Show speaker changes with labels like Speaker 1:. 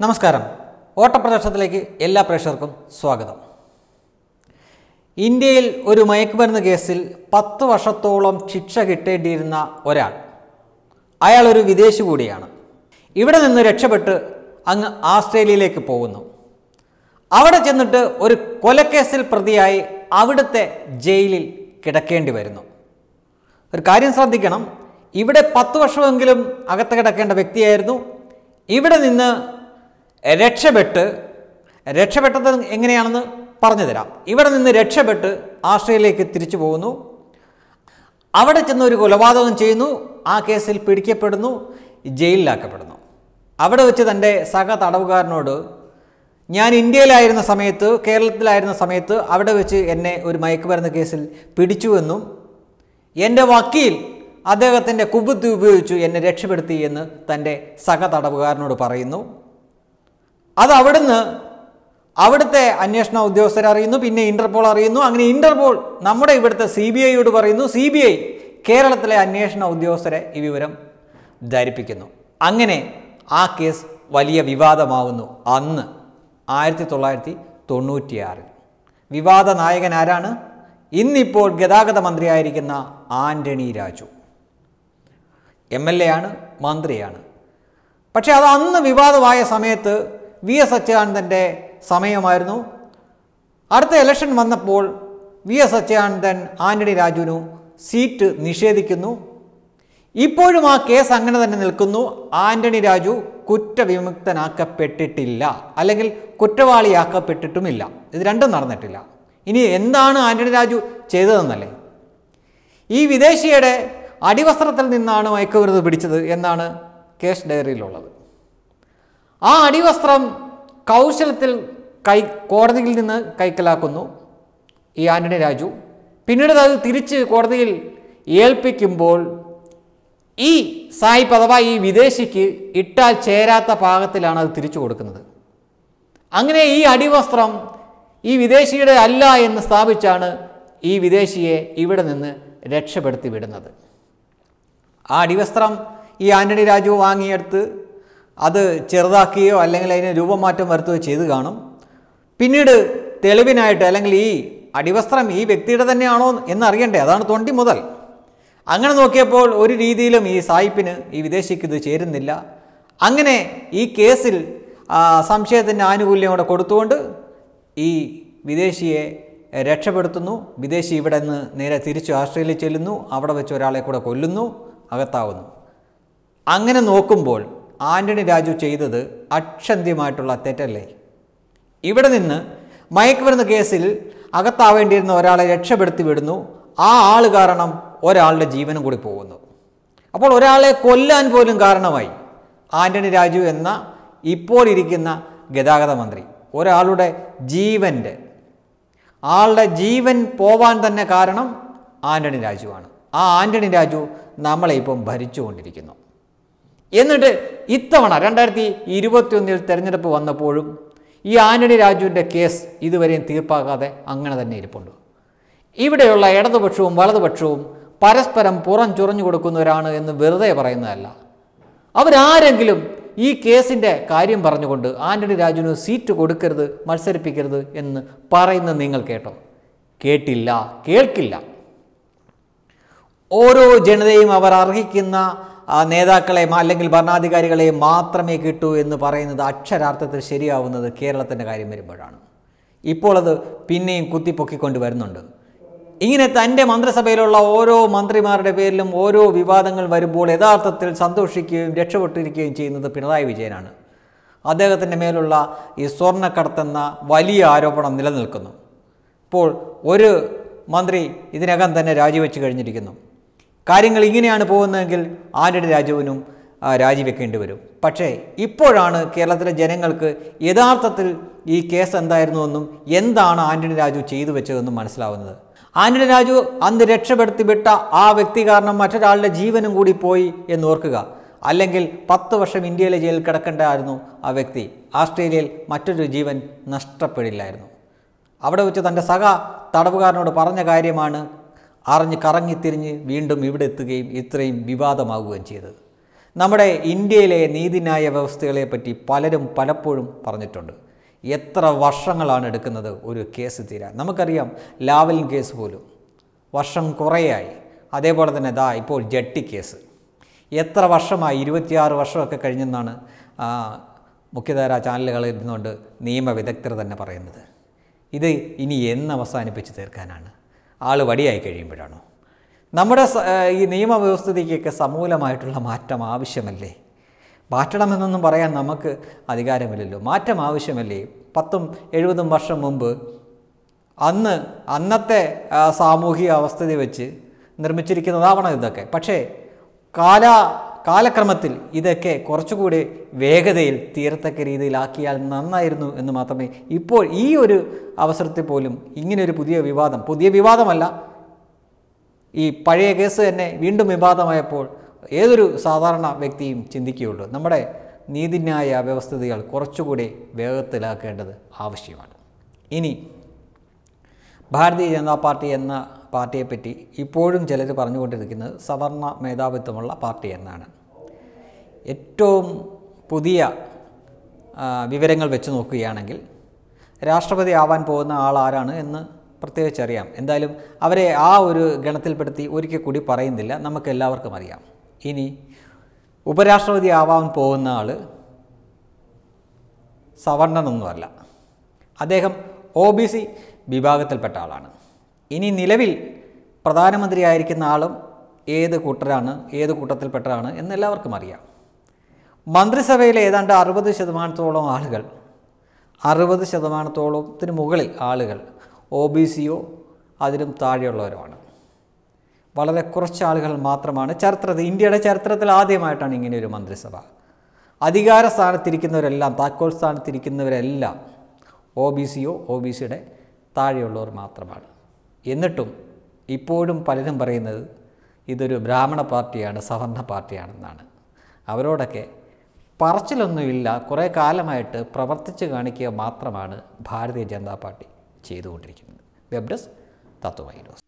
Speaker 1: നമസ്കാരം. ഓട്ടപ്രദർശനത്തിലേക്ക് എല്ലാ പ്രേക്ഷകർക്കും സ്വാഗതം. ഇന്ത്യയിൽ ഒരു മയക്കുമരുന്ന് കേസിൽ പത്ത് വർഷത്തോളം ശിക്ഷ കിട്ടേണ്ടിയിരുന്ന ഒരാൾ അയാൾ ഒരു വിദേശി കൂടിയാണ്. ഇവിടെ നിന്ന് രക്ഷപ്പെട്ട് അങ്ങ് ആസ്ട്രേലിയയിലേക്ക് പോകുന്നു. അവിടെ ചെന്നിട്ട് ഒരു കൊലക്കേസിൽ പ്രതിയായി അവിടുത്തെ ജയിലിൽ കിടക്കേണ്ടി വരുന്നു. ഒരു കാര്യം ശ്രദ്ധിക്കണം. ഇവിടെ പത്ത് വർഷമെങ്കിലും അകത്ത് കിടക്കേണ്ട വ്യക്തിയായിരുന്നു. ഇവിടെ നിന്ന് രക്ഷപ്പെട്ട് രക്ഷപ്പെട്ടത് എങ്ങനെയാണെന്ന് പറഞ്ഞു തരാം ഇവിടെ നിന്ന് രക്ഷപ്പെട്ട് ആസ്ട്രേലിയയിലേക്ക് തിരിച്ചു പോകുന്നു. അവിടെ ചെന്ന് ഒരു കൊലപാതകം ചെയ്യുന്നു. ആ കേസിൽ പിടിക്കപ്പെടുന്നു ജയിലിലാക്കപ്പെടുന്നു. അവിടെ വെച്ച് തന്റെ സഹ തടവുകാരനോട് ഞാൻ ഇന്ത്യയിലായിരുന്ന സമയത്ത് കേരളത്തിലായിരുന്ന സമയത്ത് അവിടെ വെച്ച് എന്നെ ഒരു മയക്കുമരുന്ന് കേസിൽ പിടിച്ചുവെന്നും എന്റെ വക്കീൽ അദ്ദേഹത്തിന്റെ കുബുദ്ധി ഉപയോഗിച്ചു എന്നെ രക്ഷപ്പെടുത്തി എന്ന് തന്റെ സഹ തടവുകാരനോട് പറയുന്നു. അത് അവിടുന്ന് അവിടുത്തെ അന്വേഷണ ഉദ്യോഗസ്ഥർ അറിയുന്നു പിന്നെ ഇന്റർപോൾ അറിയുന്നു. അങ്ങനെ ഇന്റർപോൾ നമ്മുടെ ഇവിടുത്തെ സി ബി ഐയോട് പറയുന്നു സി ബി ഐ കേരളത്തിലെ അന്വേഷണ ഉദ്യോഗസ്ഥരെ ഈ വിവരം ധരിപ്പിക്കുന്നു. അങ്ങനെ ആ കേസ് വലിയ വിവാദമാവുന്നു അന്ന് ആയിരത്തി തൊള്ളായിരത്തി തൊണ്ണൂറ്റിയാറിൽ വിവാദ നായകൻ ആരാണ്? ഇന്നിപ്പോൾ ഗതാഗത മന്ത്രിയായിരിക്കുന്ന Antony Raju. M L A ആണ് മന്ത്രിയാണ്. പക്ഷേ അത് അന്ന് വിവാദമായ സമയത്ത് വി എസ് അച്യുതാനന്ദന്റെ സമയമായിരുന്നു. അടുത്ത ഇലക്ഷൻ വന്നപ്പോൾ വി എസ് അച്യുതാനന്ദൻ ആന്റണി രാജുവിനു സീറ്റ് നിഷേധിക്കുന്നു. ഇപ്പോഴും ആ കേസ് അങ്ങനെ തന്നെ നിൽക്കുന്നു. ആന്റണി രാജു കുറ്റവിമുക്തനാക്കപ്പെട്ടിട്ടില്ല. അല്ലെങ്കിൽ കുറ്റവാളിയാക്കപ്പെട്ടിട്ടുമില്ല. ഇത് രണ്ടും നടന്നിട്ടില്ല. ഇനി എന്താണ് ആന്റണി രാജു ചെയ്തതെന്നല്ലേ? ഈ വിദേശിയുടെ അടിവസ്ത്രത്തിൽ നിന്നാണ് മയക്കുമരുന്ന് പിടിച്ചത് എന്നാണ് കേസ് ഡയറിയിലുള്ളത്. ആ അടിവസ്ത്രം കൗശലത്തിൽ കൈ കോടതിയിൽ നിന്ന് കൈക്കലാക്കുന്നു ഈ ആന്റണി രാജു. പിന്നീട് അത് തിരിച്ച് കോടതിയിൽ ഏൽപ്പിക്കുമ്പോൾ ഈ സായിപ്പ് അഥവാ ഈ വിദേശിക്ക് ഇട്ടാൽ ചേരാത്ത പാകത്തിലാണ് അത് തിരിച്ചു കൊടുക്കുന്നത്. അങ്ങനെ ഈ അടിവസ്ത്രം ഈ വിദേശിയുടെ അല്ല എന്ന് സ്ഥാപിച്ചാണ് ഈ വിദേശിയെ ഇവിടെ നിന്ന് രക്ഷപ്പെടുത്തി വിടുന്നത് ആ അടിവസ്ത്രം ഈ ആന്റണി രാജു വാങ്ങിയെടുത്ത് അത് ചെറുതാക്കുകയോ അല്ലെങ്കിൽ അതിന് രൂപമാറ്റം വരുത്തുകയോ ചെയ്ത് കാണും. പിന്നീട് തെളിവിനായിട്ട് അല്ലെങ്കിൽ ഈ അടിവസ്ത്രം ഈ വ്യക്തിയുടെ തന്നെയാണോ എന്നറിയണ്ടേ അതാണ് തൊണ്ടി മുതൽ. അങ്ങനെ നോക്കിയപ്പോൾ ഒരു രീതിയിലും ഈ സായിപ്പിന് ഈ വിദേശിക്ക് ഇത് ചേരുന്നില്ല. അങ്ങനെ ഈ കേസിൽ സംശയത്തിന്റെ ആനുകൂല്യം കൂടെ കൊടുത്തുകൊണ്ട് ഈ വിദേശിയെ രക്ഷപ്പെടുത്തുന്നു. വിദേശി ഇവിടെ നിന്ന് നേരെ തിരിച്ചു ആസ്ട്രേലിയ ചെല്ലുന്നു. അവിടെ വെച്ച് ഒരാളെ കൂടെ കൊല്ലുന്നു. അകത്താവുന്നു അങ്ങനെ നോക്കുമ്പോൾ ആന്റണി രാജു ചെയ്തത് അക്ഷന്ത്യമായിട്ടുള്ള തെറ്റല്ലേ? ഇവിടെ നിന്ന് മയക്കുമരുന്ന് കേസിൽ അകത്താവേണ്ടിയിരുന്ന ഒരാളെ രക്ഷപ്പെടുത്തി വിടുന്നു. ആ ആൾ കാരണം ഒരാളുടെ ജീവനും കൂടി പോകുന്നു. അപ്പോൾ ഒരാളെ കൊല്ലാൻ പോലും കാരണമായി ആന്റണി രാജു എന്ന ഇപ്പോൾ ഇരിക്കുന്ന ഗതാഗത മന്ത്രി. ഒരാളുടെ ജീവന്റെ ആളുടെ ജീവൻ പോവാൻ തന്നെ കാരണം ആന്റണി രാജുവാണ്. ആ ആന്റണി രാജു നമ്മളെ ഇപ്പം ഭരിച്ചുകൊണ്ടിരിക്കുന്നു. എന്നിട്ട് ഇത്തവണ രണ്ടായിരത്തി ഇരുപത്തിയൊന്നിൽ തെരഞ്ഞെടുപ്പ് വന്നപ്പോഴും ഈ ആന്റണി രാജുവിന്റെ കേസ് ഇതുവരെയും തീർപ്പാക്കാതെ അങ്ങനെ തന്നെ ഇരിപ്പുണ്ട്. ഇവിടെയുള്ള ഇടതുപക്ഷവും വലതുപക്ഷവും പരസ്പരം പുറം ചുറഞ്ഞു കൊടുക്കുന്നവരാണ് എന്ന് വെറുതെ പറയുന്നതല്ല. അവരാരെങ്കിലും ഈ കേസിന്റെ കാര്യം പറഞ്ഞുകൊണ്ട് ആന്റണി രാജുവിന് സീറ്റ് കൊടുക്കരുത് മത്സരിപ്പിക്കരുത് എന്ന് പറയുന്നത് നിങ്ങൾ കേട്ടോ? കേട്ടില്ല കേൾക്കില്ല. ഓരോ ജനതയും അവർ അർഹിക്കുന്ന നേതാക്കളെ മ- അല്ലെങ്കിൽ ഭരണാധികാരികളെ മാത്രമേ കിട്ടൂ എന്ന് പറയുന്നത് അക്ഷരാർത്ഥത്തിൽ ശരിയാവുന്നത് കേരളത്തിന്റെ കാര്യം വരുമ്പോഴാണ്. ഇപ്പോൾ അത് പിന്നെയും കുത്തിപ്പൊക്കിക്കൊണ്ട് വരുന്നുണ്ട്. ഇങ്ങനെ തന്റെ മന്ത്രിസഭയിലുള്ള ഓരോ മന്ത്രിമാരുടെ പേരിലും ഓരോ വിവാദങ്ങൾ വരുമ്പോൾ യഥാർത്ഥത്തിൽ സന്തോഷിക്കുകയും രക്ഷപ്പെട്ടിരിക്കുകയും ചെയ്യുന്നത് പിണറായി വിജയനാണ്. അദ്ദേഹത്തിന്റെ മേലുള്ള ഈ സ്വർണക്കടത്തെന്ന വലിയ ആരോപണം നിലനിൽക്കുന്നു. ഇപ്പോൾ ഒരു മന്ത്രി ഇതിനകം തന്നെ രാജിവെച്ച് കഴിഞ്ഞിരിക്കുന്നു. കാര്യങ്ങൾ ഇങ്ങനെയാണ് പോകുന്നതെങ്കിൽ ആന്റണി രാജുവിനും രാജിവെക്കേണ്ടി വരും. പക്ഷേ ഇപ്പോഴാണ് കേരളത്തിലെ ജനങ്ങൾക്ക് യഥാർത്ഥത്തിൽ ഈ കേസ് എന്തായിരുന്നുവെന്നും എന്താണ് ആന്റണി രാജു ചെയ്തു വെച്ചതെന്നും മനസ്സിലാവുന്നത്. ആന്റണി രാജു അന്ന് രക്ഷപ്പെടുത്തി വിട്ട ആ വ്യക്തി കാരണം മറ്റൊരാളുടെ ജീവനും കൂടി പോയി എന്ന് ഓർക്കുക അല്ലെങ്കിൽ പത്ത് വർഷം ഇന്ത്യയിലെ ജയിലിൽ കിടക്കേണ്ടതായിരുന്നു ആ വ്യക്തി. ആസ്ട്രേലിയയിൽ മറ്റൊരു ജീവൻ നഷ്ടപ്പെടില്ലായിരുന്നു. അവിടെ വെച്ച് തന്റെ സഹ തടവുകാരനോട് പറഞ്ഞ കാര്യമാണ് അറിഞ്ഞ് കറങ്ങിത്തിരിഞ്ഞ് വീണ്ടും ഇവിടെ എത്തുകയും ഇത്രയും വിവാദമാകുകയും ചെയ്തത്. നമ്മുടെ ഇന്ത്യയിലെ നീതിന്യായ വ്യവസ്ഥകളെ പറ്റി പലരും പലപ്പോഴും പറഞ്ഞിട്ടുണ്ട്. എത്ര വർഷങ്ങളാണ് എടുക്കുന്നത് ഒരു കേസ് തീരാൻ? നമുക്കറിയാം ലാവലിൻ കേസ് പോലും. വർഷം കുറേയായി. അതേപോലെ തന്നെ ദാ ഇപ്പോൾ ജട്ടി കേസ്. എത്ര വർഷമായി? ഇരുപത്തിയാറ് വർഷമൊക്കെ കഴിഞ്ഞെന്നാണ് മുഖ്യധാര ചാനലുകളിൽ ഇരുന്നുകൊണ്ട് നിയമവിദഗ്ധർ തന്നെ പറയുന്നത്. ഇത് ഇനി എന്ന് അവസാനിപ്പിച്ച് തീർക്കാനാണ്. ആൾ വടിയായി കഴിയുമ്പോഴാണോ? നമ്മുടെ ഈ നിയമവ്യവസ്ഥിതിക്കൊക്കെ സമൂലമായിട്ടുള്ള മാറ്റം ആവശ്യമല്ലേ? മാറ്റണമെന്നൊന്നും പറയാൻ നമുക്ക് അധികാരമില്ലല്ലോ. മാറ്റം ആവശ്യമല്ലേ? പത്തും എഴുപതും വർഷം മുമ്പ് അന്ന് അന്നത്തെ സാമൂഹിക അവസ്ഥിതി വെച്ച് നിർമ്മിച്ചിരിക്കുന്നതാവണം ഇതൊക്കെ. പക്ഷേ കാല കാലക്രമത്തിൽ ഇതൊക്കെ കുറച്ചുകൂടി വേഗതയിൽ തീരത്തക്ക രീതിയിലാക്കിയാൽ നന്നായിരുന്നു എന്ന് മാത്രമേ ഇപ്പോൾ ഈ ഒരു അവസരത്തിൽ പോലും ഇങ്ങനെയൊരു പുതിയ വിവാദം പുതിയ വിവാദമല്ല. ഈ പഴയ കേസ് തന്നെ വീണ്ടും വിവാദമായപ്പോൾ ഏതൊരു സാധാരണ വ്യക്തിയും ചിന്തിക്കുകയുള്ളൂ. നമ്മുടെ നീതിന്യായ വ്യവസ്ഥിതികൾ കുറച്ചുകൂടി വേഗത്തിലാക്കേണ്ടത് ആവശ്യമാണ്. ഇനി ഭാരതീയ ജനതാ പാർട്ടി എന്ന പാർട്ടിയെപ്പറ്റി ഇപ്പോഴും ചിലർ പറഞ്ഞുകൊണ്ടിരിക്കുന്നത് സവർണ മേധാവിത്വമുള്ള പാർട്ടി എന്നാണ്. ഏറ്റവും പുതിയ വിവരങ്ങൾ വെച്ച് നോക്കുകയാണെങ്കിൽ രാഷ്ട്രപതി ആവാൻ പോകുന്ന ആൾ ആരാണ് എന്ന് പ്രത്യേകിച്ച് അറിയാം എന്തായാലും അവരെ ആ ഒരു ഗണത്തിൽപ്പെടുത്തി ഒരിക്കൽ കൂടി പറയുന്നില്ല. നമുക്ക് എല്ലാവർക്കും അറിയാം. ഇനി ഉപരാഷ്ട്രപതി ആവാൻ പോകുന്ന ആൾ സവർണനൊന്നുമല്ല. അദ്ദേഹം ഒ ബി സി വിഭാഗത്തിൽപ്പെട്ട ആളാണ്. ഇനി നിലവിൽ പ്രധാനമന്ത്രിയായിരിക്കുന്ന ആളും ഏത് കൂട്ടരാണ് ഏത് കൂട്ടത്തിൽപ്പെട്ടതാണ് എന്ന് എല്ലാവർക്കും അറിയാം. മന്ത്രിസഭയിലെ ഏതാണ്ട് അറുപത് ശതമാനത്തോളം ആളുകൾ അറുപത് ശതമാനത്തോളത്തിന് മുകളിൽ ആളുകൾ ഒ ബി സിയോ അതിലും താഴെയുള്ളവരുമാണ്. വളരെ കുറച്ച് ആളുകൾ മാത്രമാണ് ചരിത്രത്തിൽ ഇന്ത്യയുടെ ചരിത്രത്തിൽ ആദ്യമായിട്ടാണ് ഇങ്ങനെ ഒരു മന്ത്രിസഭ. അധികാര സ്ഥാനത്തിരിക്കുന്നവരെല്ലാം താക്കോൽ സ്ഥാനത്തിരിക്കുന്നവരെല്ലാം ഒ ബി സിയോ ഒ ബി സിയുടെ താഴെയുള്ളവർ മാത്രമാണ്. എന്നിട്ടും ഇപ്പോഴും പലരും പറയുന്നത് ഇതൊരു ബ്രാഹ്മണ പാർട്ടിയാണ് സവർണ പാർട്ടിയാണെന്നാണ്. അവരോടൊക്കെ പറച്ചിലൊന്നുമില്ല കുറേ കാലമായിട്ട് പ്രവർത്തിച്ച് കാണിക്കുക മാത്രമാണ് ഭാരതീയ ജനതാ പാർട്ടി ചെയ്തുകൊണ്ടിരിക്കുന്നത്. Web desk Tatwamayi news.